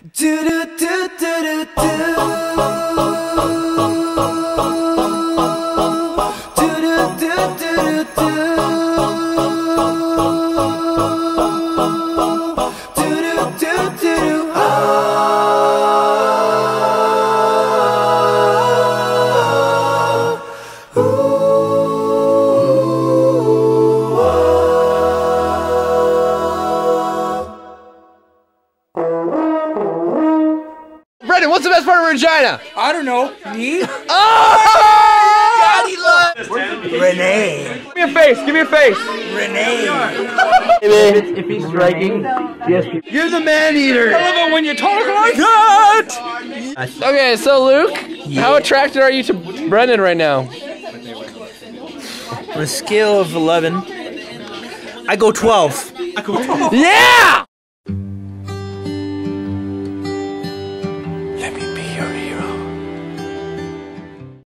Do do do. Best part of Regina? I don't know. Me? Oh! Renee. Give me a face. Give me a face. Renee. If he's striking, yes. You're the man eater. I love it when you talk like that. Okay, so Luke, how attracted are you to Brendan right now? On a scale of 11, I go 12. Yeah!